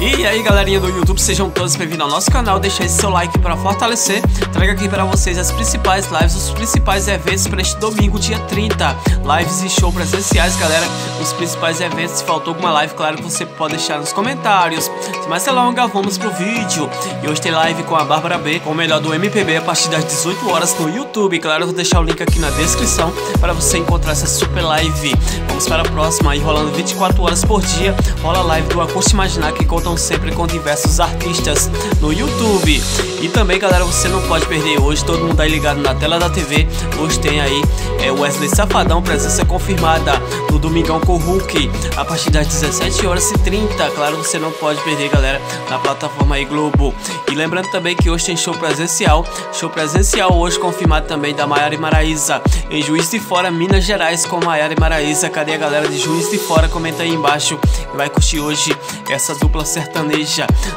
E aí galerinha do YouTube, sejam todos bem-vindos ao nosso canal, deixa esse seu like para fortalecer, traga aqui para vocês as principais lives, os principais eventos para este domingo, dia 30, lives e show presenciais galera, os principais eventos, se faltou alguma live, claro que você pode deixar nos comentários, sem mais delongas, vamos pro vídeo, e hoje tem live com a Bárbara B, com o melhor do MPB a partir das 18 horas no YouTube, claro, eu vou deixar o link aqui na descrição para você encontrar essa super live, vamos para a próxima, aí rolando 24 horas por dia, rola a live do Acústico Imaginar que sempre com diversos artistas no YouTube. E também, galera, você não pode perder hoje, todo mundo aí ligado na tela da TV. Hoje tem aí é, Wesley Safadão, presença confirmada no Domingão com o Hulk, a partir das 17 horas e 30. Claro, você não pode perder, galera, na plataforma aí Globo. E lembrando também que hoje tem show presencial, show presencial hoje confirmado também da Maiara e Maraíza em Juiz de Fora, Minas Gerais, com Maiara e Maraíza. Cadê a galera de Juiz de Fora? Comenta aí embaixo. Vai curtir hoje essa dupla sertaneja.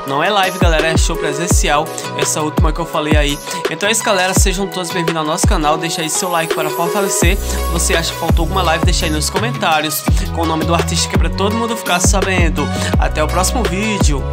Não é live, galera, é show presencial. Essa última que eu falei aí. Então é isso, galera. Sejam todos bem-vindos ao nosso canal. Deixa aí seu like para fortalecer. Se você acha que faltou alguma live, deixa aí nos comentários com o nome do artista que é pra todo mundo ficar sabendo. Até o próximo vídeo.